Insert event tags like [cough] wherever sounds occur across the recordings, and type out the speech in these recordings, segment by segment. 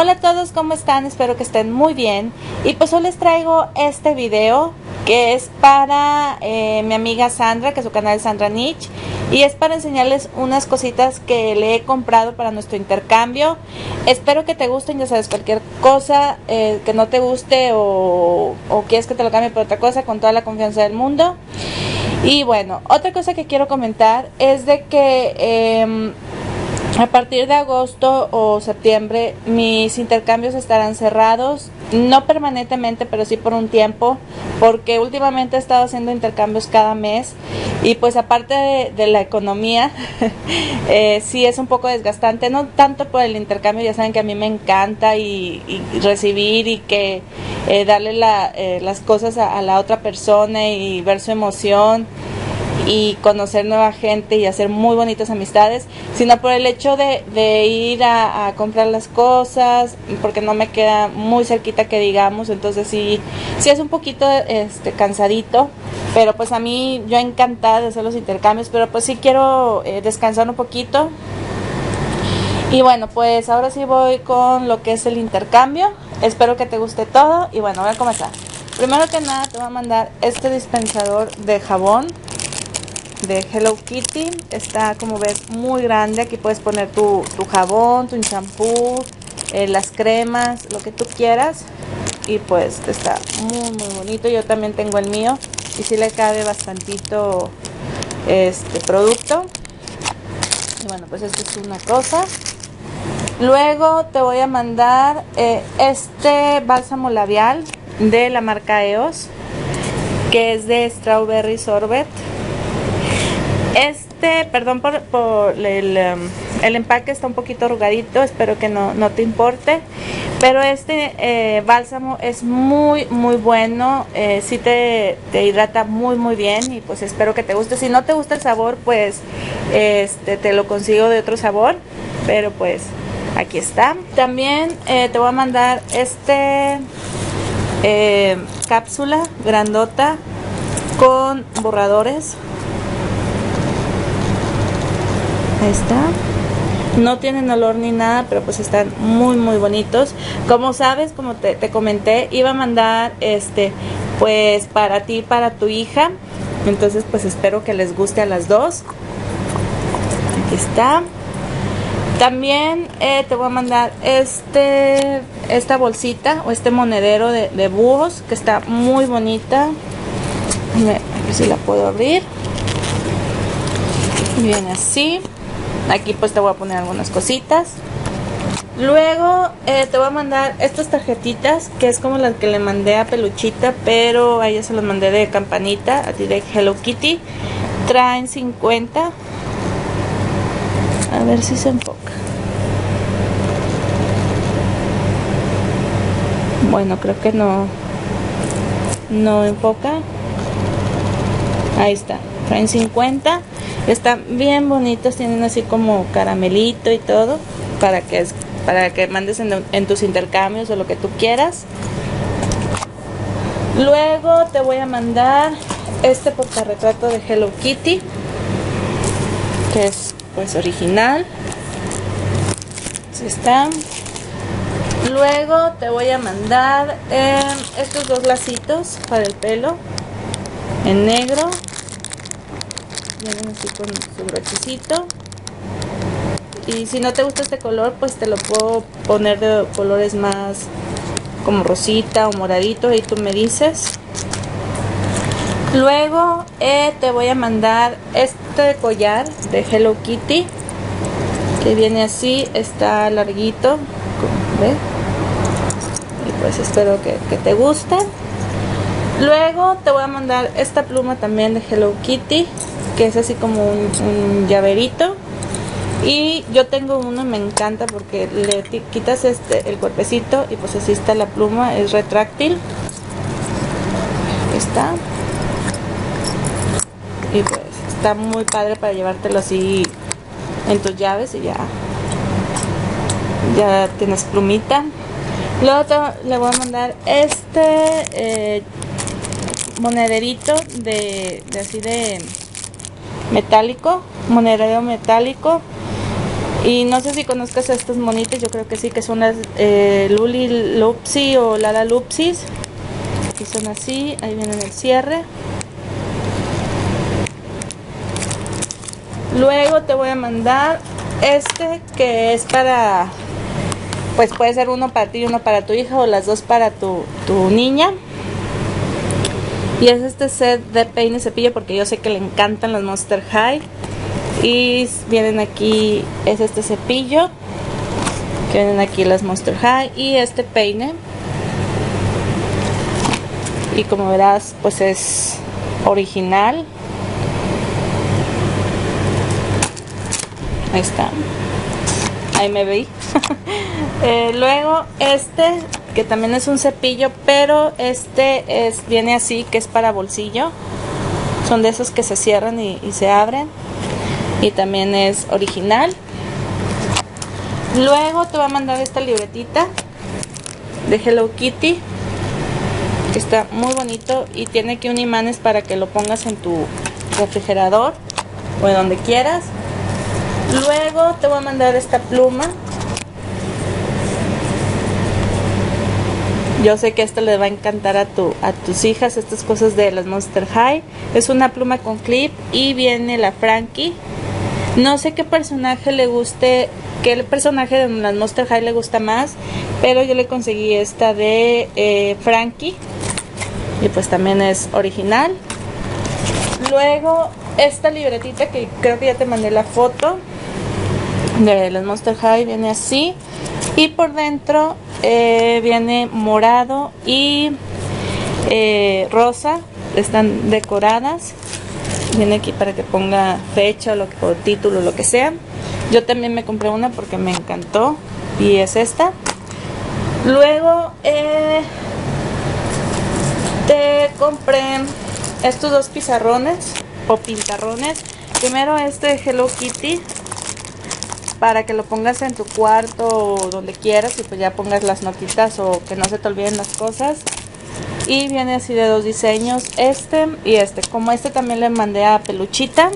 Hola a todos, ¿cómo están? Espero que estén muy bien. Y pues hoy les traigo este video que es para eh, mi amiga Sandra, que su canal es Sandra Nich. Y es para enseñarles unas cositas que le he comprado para nuestro intercambio. Espero que te gusten, ya sabes, cualquier cosa eh, que no te guste o, o quieres que te lo cambie por otra cosa, con toda la confianza del mundo. Y bueno, otra cosa que quiero comentar es de que... Eh, a partir de agosto o septiembre mis intercambios estarán cerrados, no permanentemente, pero sí por un tiempo, porque últimamente he estado haciendo intercambios cada mes y pues aparte de, la economía, [laughs] eh, sí es un poco desgastante, no tanto por el intercambio, ya saben que a mí me encanta y, recibir y que eh, darle eh, las cosas a la otra persona y ver su emoción y conocer nueva gente y hacer muy bonitas amistades, sino por el hecho de, ir a, comprar las cosas, porque no me queda muy cerquita que digamos, entonces sí, sí es un poquito este, cansadito, pero pues a mí yo encantada de hacer los intercambios, pero pues sí quiero eh, descansar un poquito. Y bueno, pues ahora sí voy con lo que es el intercambio. Espero que te guste todo y bueno, voy a comenzar. Primero que nada te voy a mandar este dispensador de jabón de Hello Kitty. Está, como ves, muy grande. Aquí puedes poner tu, jabón, tu champú, eh, las cremas, lo que tú quieras. Y pues está muy, muy bonito. Yo también tengo el mío. Y si le cabe bastantito este producto. Y bueno, pues esto es una cosa. Luego te voy a mandar eh, este bálsamo labial de la marca EOS. Que es de Strawberry Sorbet este, perdón por, el, um, el, empaque está un poquito arrugadito, espero que no, te importe. Pero este eh, bálsamo es muy, muy bueno. Eh, sí te, hidrata muy, muy bien y pues espero que te guste. Si no te gusta el sabor, pues este, te lo consigo de otro sabor. Pero pues aquí está. También eh, te voy a mandar este eh, cápsula grandota con borradores Ahí está. No tienen olor ni nada, pero pues están muy muy bonitos. Como sabes, como te, comenté, iba a mandar este pues para ti, para tu hija. Entonces pues espero que les guste a las dos. Aquí está. También eh, te voy a mandar este esta bolsita o este monedero de, de búhos que está muy bonita. A ver si la puedo abrir. Viene así. Aquí pues te voy a poner algunas cositas. Luego eh, te voy a mandar estas tarjetitas, que es como las que le mandé a Peluchita, pero a ella se las mandé de campanita, a ti de Hello Kitty. Traen 50. A ver si se enfoca. Bueno, creo que no. No enfoca. Ahí está. Traen 50. Están bien bonitos, tienen así como caramelito y todo para que, para que mandes en, tus intercambios o lo que tú quieras. Luego te voy a mandar este portarretrato de Hello Kitty, que es pues original. Así está. Luego te voy a mandar eh, estos dos lacitos para el pelo en negro vienen así con su brochecito. Y si no te gusta este color pues te lo puedo poner de colores más como rosita o moradito y tú me dices. Luego eh, te voy a mandar este collar de Hello Kitty que viene así está larguito ¿ve? y pues espero que, que te guste. Luego te voy a mandar esta pluma también de Hello Kitty que es así como un, llaverito. Y yo tengo uno me encanta porque le quitas este el cuerpecito y pues así está la pluma es retráctil. Está. Y pues está muy padre para llevártelo así en tus llaves y ya. Ya tienes plumita. Luego le voy a mandar este eh, monederito de así de metálico, monedero metálico. Y no sé si conozcas a monitos, yo creo que sí, que son las eh, Luli Lupsi o Lala Lupsis. Y son así, ahí viene el cierre. Luego te voy a mandar este que es para, pues puede ser uno para ti y uno para tu hija o las dos para tu niña. Y es este set de peine cepillo porque yo sé que le encantan los Monster High. Y vienen aquí, es este cepillo. Que vienen aquí las Monster High y este peine. Y como verás, pues es original. Ahí está. Ahí me vi. [laughs] Eh, luego este, que también es un cepillo, pero este es, viene así, que es para bolsillo. Son de esos que se cierran y, se abren. Y también es original. Luego te voy a mandar esta libretita de Hello Kitty. Que está muy bonito y tiene aquí un imanes para que lo pongas en tu refrigerador o en donde quieras. Luego te voy a mandar esta pluma. Yo sé que esto le va a encantar a, tu, a tus hijas, estas cosas de las Monster High. Es una pluma con clip y viene la Frankie. No sé qué personaje le guste, qué personaje de las Monster High le gusta más, pero yo le conseguí esta de eh, Frankie. Y pues también es original. Luego esta libretita que creo que ya te mandé la foto de las Monster High viene así y por dentro eh, viene morado y eh, rosa. Están decoradas. Viene aquí para que ponga fecha o, lo, o título lo que sea. Yo también me compré una porque me encantó y es esta. Luego eh, te compré estos dos pizarrones o pintarrones. Primero este de Hello Kitty para que lo pongas en tu cuarto o donde quieras y pues ya pongas las notitas o que no se te olviden las cosas. Y viene así de dos diseños, este y este. Como este también le mandé a Peluchita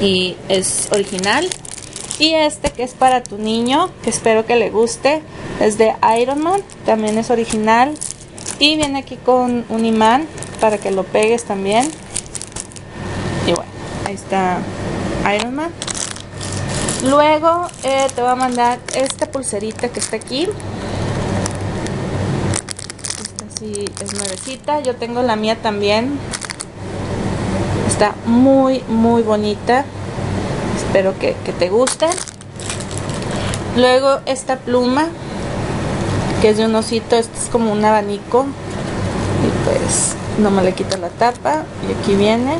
y es original. Y este que es para tu niño, que espero que le guste, es de Iron Man, también es original. Y viene aquí con un imán para que lo pegues también. Y bueno, ahí está Iron Man. Luego eh, te voy a mandar esta pulserita que está aquí. Esta sí es nuevecita. Yo tengo la mía también. Está muy, muy bonita. Espero que, que te guste. Luego esta pluma, que es de un osito. Este es como un abanico. Y pues no me le quito la tapa. Y aquí viene.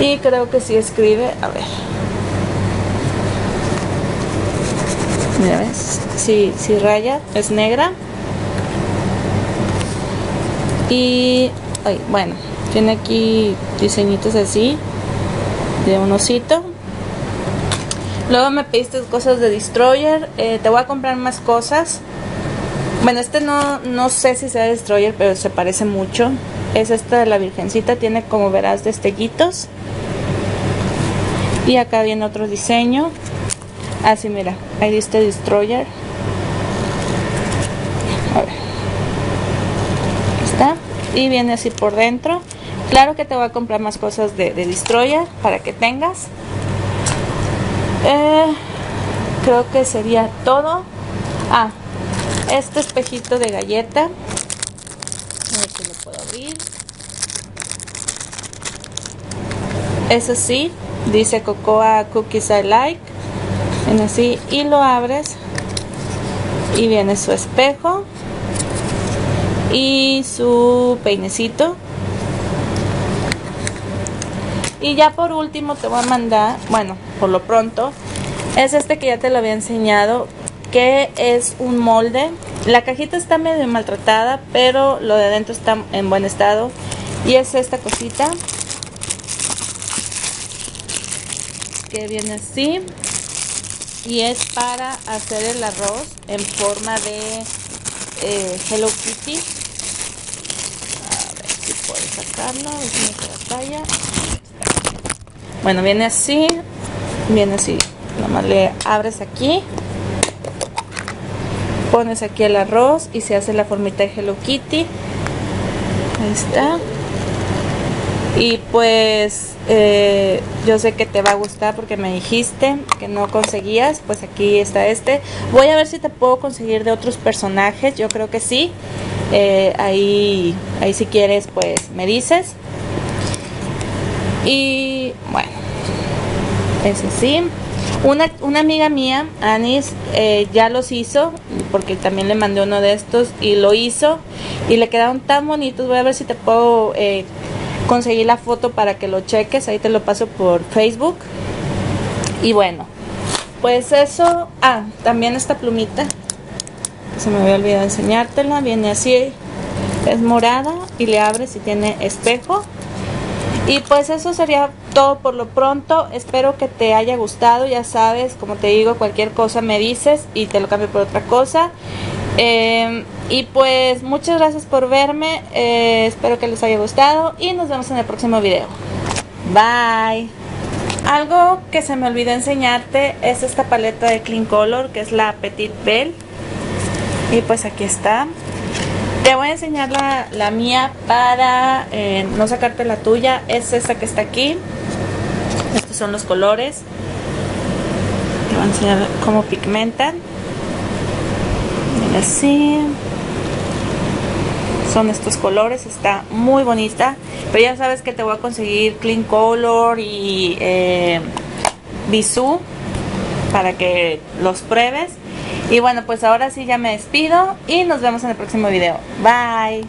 Y creo que sí escribe. A ver. Mira, ¿ves? Sí, sí raya, es negra. Y, ay, bueno, tiene aquí diseñitos así, de un osito. Luego me pediste cosas de Destroyer. Eh, te voy a comprar más cosas. Bueno, este no, no sé si sea Destroyer, pero se parece mucho. Es esta de la Virgencita. Tiene, como verás, destellitos. Y acá viene otro diseño. Así, ah, mira, ahí dice Destroyer. A ver. Está. Y viene así por dentro. Claro que te voy a comprar más cosas de, Destroyer para que tengas. Eh, creo que sería todo. Ah, este espejito de galleta. A ver si lo puedo abrir. Eso sí, dice Cocoa Cookies I Like así y lo abres y viene su espejo y su peinecito. Y ya por último te voy a mandar bueno por lo pronto es este que ya te lo había enseñado que es un molde. La cajita está medio maltratada pero lo de adentro está en buen estado. Y es esta cosita que viene así y es para hacer el arroz en forma de eh, Hello Kitty. A ver si puedo sacarlo bueno viene así viene así nomás le abres aquí pones aquí el arroz y se hace la formita de Hello Kitty. Ahí está y pues eh, yo sé que te va a gustar porque me dijiste que no conseguías pues aquí está este. Voy a ver si te puedo conseguir de otros personajes yo creo que sí. Eh, ahí ahí si quieres pues me dices. Y bueno eso sí. Una, una amiga mía, Anis, eh, ya los hizo, porque también le mandé uno de estos y lo hizo. Y le quedaron tan bonitos. Voy a ver si te puedo conseguir la foto para que lo cheques. Ahí te lo paso por Facebook. Y bueno, pues eso. Ah, también esta plumita. Se me había olvidado enseñártela. Viene así, es morada y le abres y tiene espejo. Y pues eso sería todo por lo pronto. Espero que te haya gustado. Ya sabes, como te digo, cualquier cosa me dices y te lo cambio por otra cosa. Em, y pues muchas gracias por verme. Eh, espero que les haya gustado y nos vemos en el próximo video. Bye. Algo que se me olvidó enseñarte es esta paleta de Clean Color que es la Petit Belle. Y pues aquí está. Te voy a enseñar la, mía para eh, no sacarte la tuya. Es esta que está aquí. Estos son los colores. Te voy a enseñar cómo pigmentan. Así. Son estos colores. Está muy bonita. Pero ya sabes que te voy a conseguir Clean Color y eh, para que los pruebes. Y bueno, pues ahora sí ya me despido y nos vemos en el próximo video. Bye.